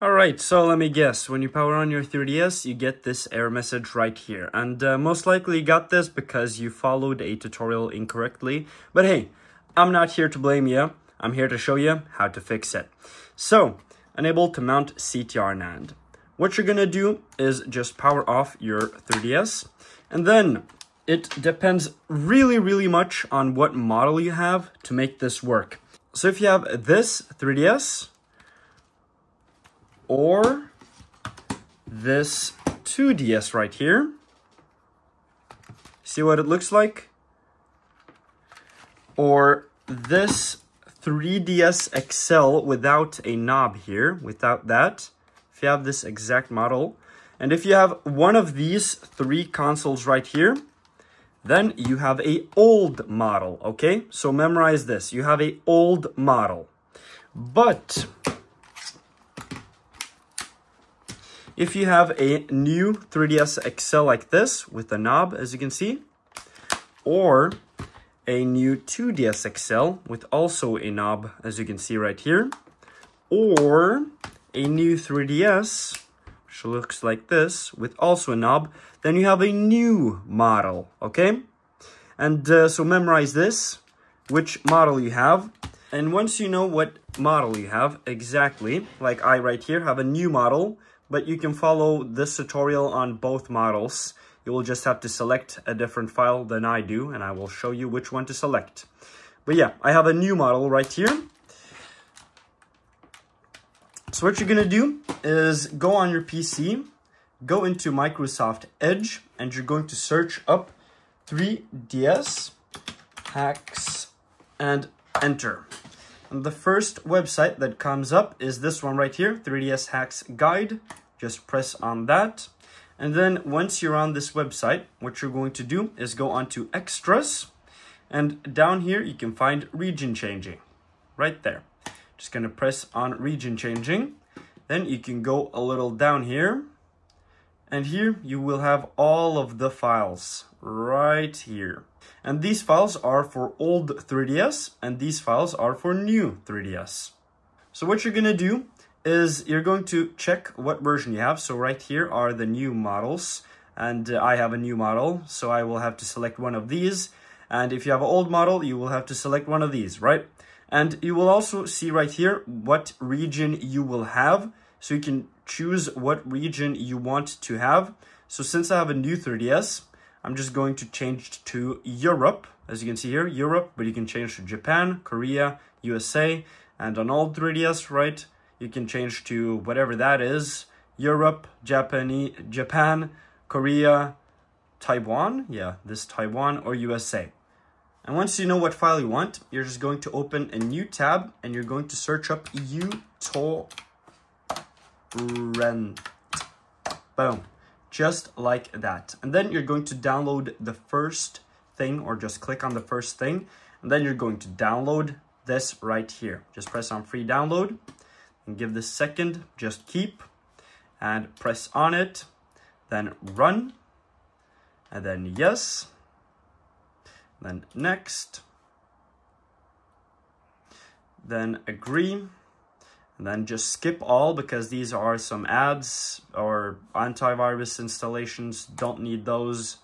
Alright, so let me guess. When you power on your 3DS, you get this error message right here. And uh, most likely you got this because you followed a tutorial incorrectly. But hey, I'm not here to blame you. I'm here to show you how to fix it. So, unable to mount CTR NAND. What you're gonna do is just power off your 3DS. And then it depends really, really much on what model you have to make this work. So if you have this 3DS, or this 2DS right here. See what it looks like? Or this 3DS XL without a knob here, without that. If you have this exact model. And if you have one of these three consoles right here, then you have a old model, okay? So memorize this. You have a old model. But If you have a new 3DS XL like this with a knob, as you can see, or a new 2DS XL with also a knob, as you can see right here, or a new 3DS, which looks like this, with also a knob, then you have a new model, okay? And uh, so memorize this, which model you have. And once you know what model you have exactly, like I right here have a new model, but you can follow this tutorial on both models. You will just have to select a different file than I do, and I will show you which one to select. But yeah, I have a new model right here. So what you're to do is go on your PC, go into Microsoft Edge, and you're going to search up 3DS hacks and enter. The first website that comes up is this one right here, 3ds Hacks Guide. Just press on that. And then once you're on this website, what you're going to do is go on to Extras. And down here, you can find region changing. Right there. Just to press on region changing. Then you can go a little down here. And here you will have all of the files right here. And these files are for old 3DS and these files are for new 3DS. So what you're gonna do is you're going to check what version you have. So right here are the new models and I have a new model. So I will have to select one of these. And if you have an old model, you will have to select one of these, right? And you will also see right here what region you will have. So you can choose what region you want to have. So since I have a new 3DS, I'm just going to change to Europe, as you can see here, Europe, but you can change to Japan, Korea, USA, and on all 3DS, right, you can change to whatever that is, Europe, Japan, Japan, Korea, Taiwan, yeah, this Taiwan, or USA. And once you know what file you want, you're just going to open a new tab and you're going to search up uTorrent. Boom just like that. And then you're going to download the first thing or just click on the first thing. And then you're going to download this right here. Just press on free download and give this second, just keep and press on it, then run, and then yes, then next, then agree, and then just skip all because these are some ads or antivirus installations. Don't need those.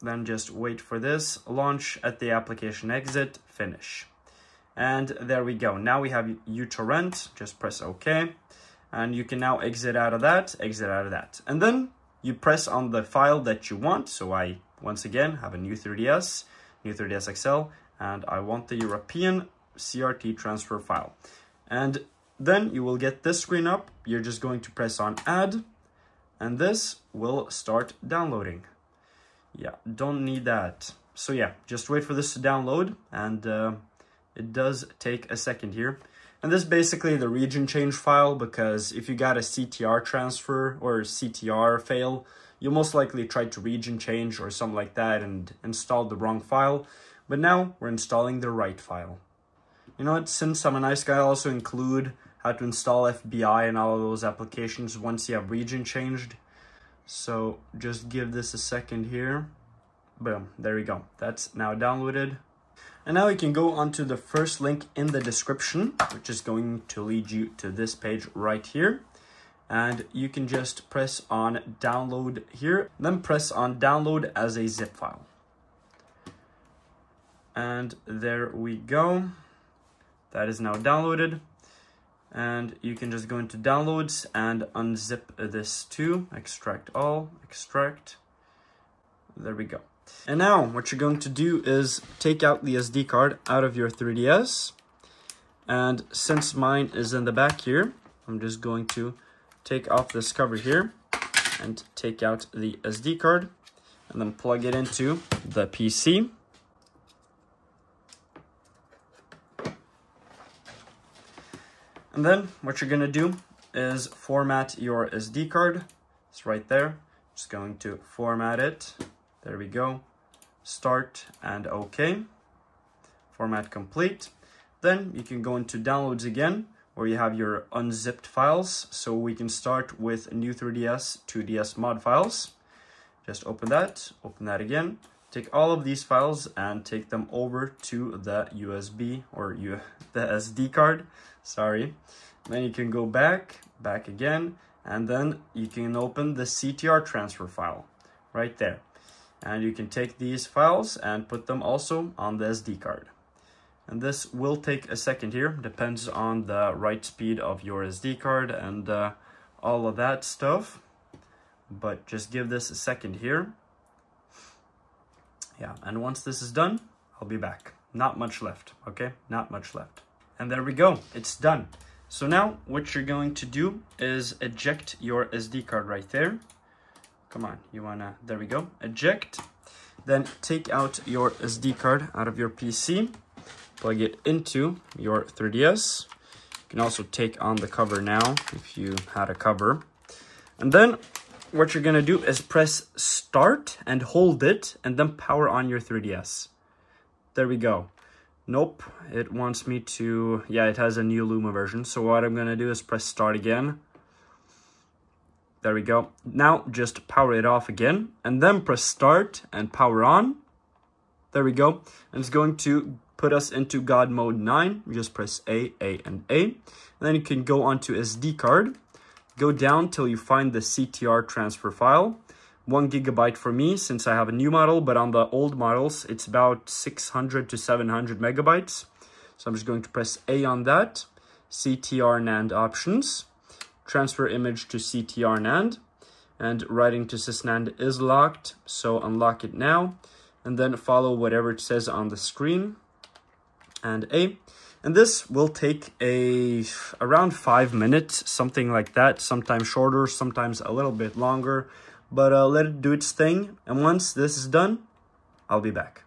Then just wait for this. Launch at the application exit. Finish. And there we go. Now we have uTorrent. Just press OK. And you can now exit out of that, exit out of that. And then you press on the file that you want. So I, once again, have a new 3DS, new 3DS XL, and I want the European CRT transfer file. And then you will get this screen up. You're just going to press on add and this will start downloading. Yeah, don't need that. So yeah, just wait for this to download and uh, it does take a second here. And this is basically the region change file because if you got a CTR transfer or CTR fail, you'll most likely try to region change or something like that and install the wrong file. But now we're installing the right file. You know what, since I'm a nice guy, I'll also include how to install FBI and all of those applications once you have region changed. So just give this a second here. Boom, there we go. That's now downloaded. And now you can go onto the first link in the description, which is going to lead you to this page right here. And you can just press on download here, then press on download as a zip file. And there we go. That is now downloaded. And you can just go into downloads and unzip this too. Extract all, extract. There we go. And now what you're going to do is take out the SD card out of your 3DS. And since mine is in the back here, I'm just going to take off this cover here and take out the SD card and then plug it into the PC. And then what you're gonna do is format your SD card. It's right there. Just going to format it. There we go. Start and OK. Format complete. Then you can go into downloads again where you have your unzipped files. So we can start with new 3DS 2DS mod files. Just open that, open that again. Take all of these files and take them over to the USB or U the SD card. Sorry. Then you can go back, back again, and then you can open the CTR transfer file right there. And you can take these files and put them also on the SD card. And this will take a second here, depends on the write speed of your SD card and uh, all of that stuff. But just give this a second here. Yeah, and once this is done, I'll be back. Not much left, okay? Not much left. And there we go, it's done. So now what you're going to do is eject your SD card right there. Come on, you wanna, there we go, eject. Then take out your SD card out of your PC, plug it into your 3DS. You can also take on the cover now if you had a cover. And then what you're gonna do is press start and hold it and then power on your 3DS. There we go. Nope, it wants me to, yeah, it has a new Luma version. So what I'm gonna do is press start again. There we go. Now just power it off again and then press start and power on. There we go. And it's going to put us into GodMode9. just press A, A, and A. And then you can go onto SD card. Go down till you find the CTR transfer file. One gigabyte for me since I have a new model, but on the old models, it's about 600 to 700 megabytes. So I'm just going to press A on that. CTR NAND options transfer image to CTR NAND, and writing to sysnand is locked, so unlock it now, and then follow whatever it says on the screen, and A. And this will take a around five minutes, something like that, sometimes shorter, sometimes a little bit longer, but uh, let it do its thing. And once this is done, I'll be back.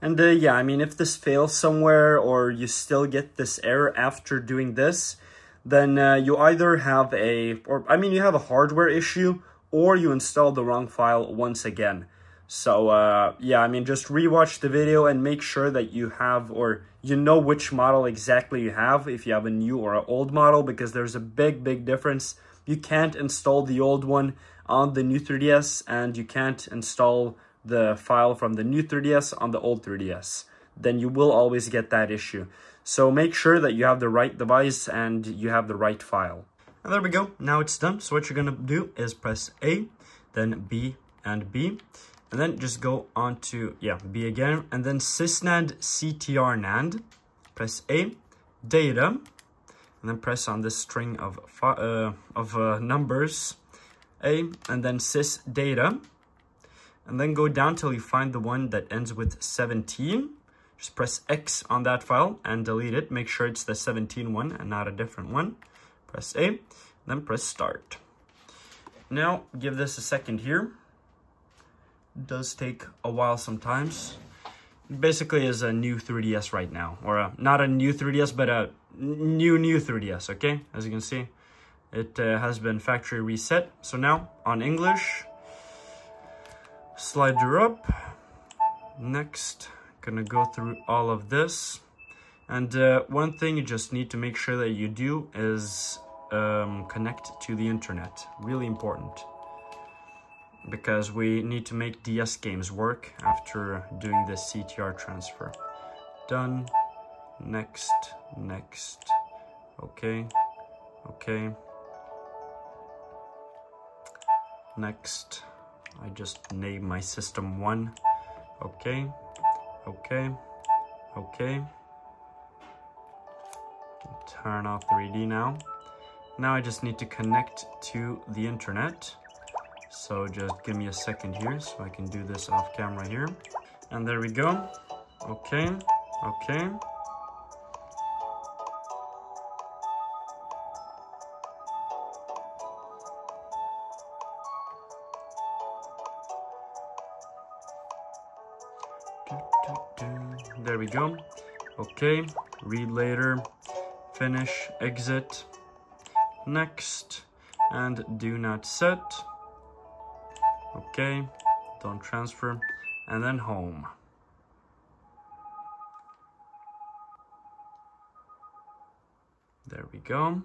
And uh, yeah, I mean, if this fails somewhere or you still get this error after doing this, then uh, you either have a, or I mean, you have a hardware issue or you install the wrong file once again. So uh, yeah, I mean, just rewatch the video and make sure that you have, or you know which model exactly you have, if you have a new or an old model, because there's a big, big difference. You can't install the old one on the new 3DS, and you can't install the file from the new 3DS on the old 3DS. Then you will always get that issue. So make sure that you have the right device and you have the right file. And there we go. Now it's done. So what you're going to do is press A, then B and B. And then just go on to, yeah, B again. And then sysnand CTR NAND. Press A, data. And then press on this string of, uh, of uh, numbers. A, and then sys data. And then go down till you find the one that ends with 17. Just press X on that file and delete it. Make sure it's the 17 one and not a different one. Press A, then press start. Now, give this a second here. Does take a while sometimes. basically is a new 3DS right now. Or a, not a new 3DS, but a new, new 3DS, okay? As you can see, it uh, has been factory reset. So now, on English, slide her up. Next gonna go through all of this and uh, one thing you just need to make sure that you do is um, connect to the internet really important because we need to make DS games work after doing the CTR transfer done. Next, next. Okay, okay. Next, I just name my system one. Okay, okay, okay. Turn off 3D now. Now I just need to connect to the internet. So just give me a second here so I can do this off camera here. And there we go. Okay, okay. There we go. Okay, read later, finish, exit, next, and do not set. Okay, don't transfer, and then home. There we go.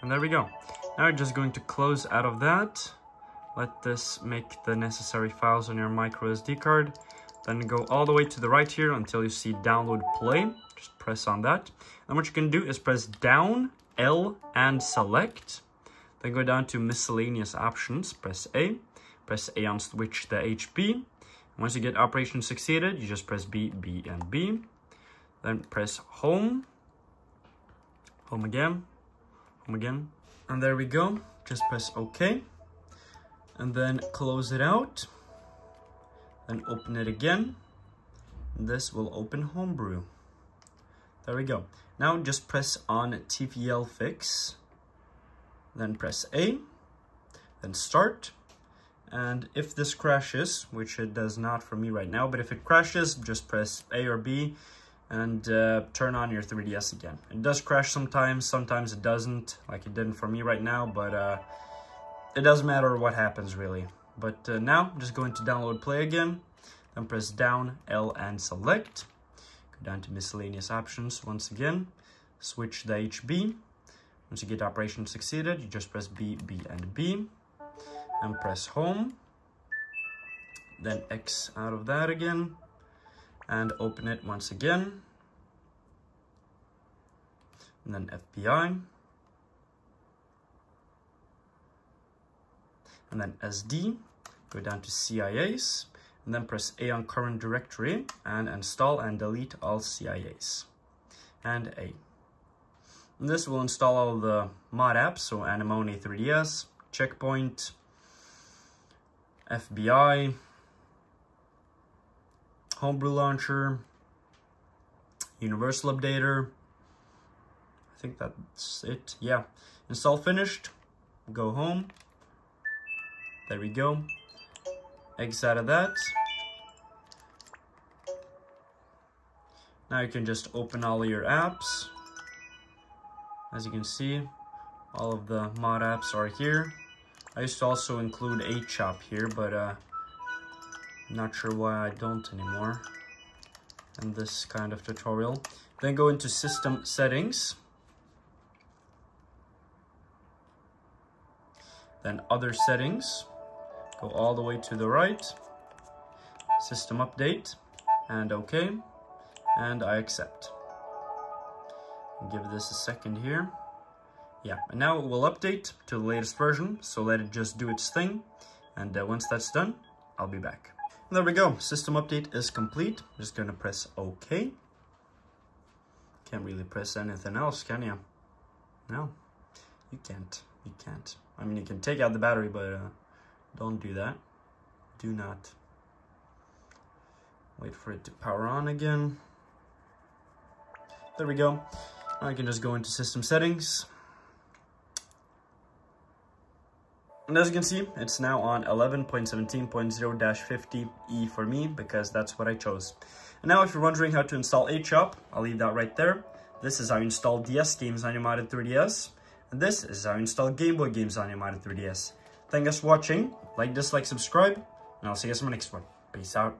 And there we go. Now we're just going to close out of that. Let this make the necessary files on your micro SD card. Then go all the way to the right here until you see download play. Just press on that. And what you can do is press down, L, and select. Then go down to miscellaneous options, press A. Press A on switch the HB. Once you get operation succeeded, you just press B, B, and B. Then press home. Home again home again. And there we go. Just press OK. And then close it out. Then open it again. This will open Homebrew. There we go. Now just press on TPL fix. Then press A. Then start. And if this crashes, which it does not for me right now, but if it crashes, just press A or B and uh, turn on your 3DS again. It does crash sometimes, sometimes it doesn't, like it didn't for me right now, but uh, it doesn't matter what happens really. But uh, now, just going to download play again, then press down, L and select. Go down to miscellaneous options once again, switch the HB. Once you get operation succeeded, you just press B, B, and B, and press home. Then X out of that again, and open it once again. And then FBI. And then SD, go down to CIAs, and then press A on current directory and install and delete all CIAs. And A. And this will install all the mod apps, so Anemone 3DS, Checkpoint, FBI, Homebrew Launcher, Universal Updater. I think that's it. Yeah. Install finished. Go home. There we go. Exit out of that. Now you can just open all your apps. As you can see, all of the mod apps are here. I used to also include hShop here, but uh, not sure why I don't anymore in this kind of tutorial. Then go into system settings. Then other settings. Go all the way to the right. System update and okay. And I accept. Give this a second here. Yeah, and now it will update to the latest version, so let it just do its thing. And uh, once that's done, I'll be back. There we go. System update is complete. I'm just to press OK. Can't really press anything else, can you? No, you can't. You can't. I mean, you can take out the battery, but uh, don't do that. Do not. Wait for it to power on again. There we go. Now I can just go into system settings. And as you can see, it's now on 11.17.0-50E for me because that's what I chose. And now if you're wondering how to install hShop, I'll leave that right there. This is how you install DS games on your modded 3DS. And this is how you install Game Boy games on your modded 3DS. Thank guys for watching. Like, dislike, subscribe. And I'll see you guys in my next one. Peace out.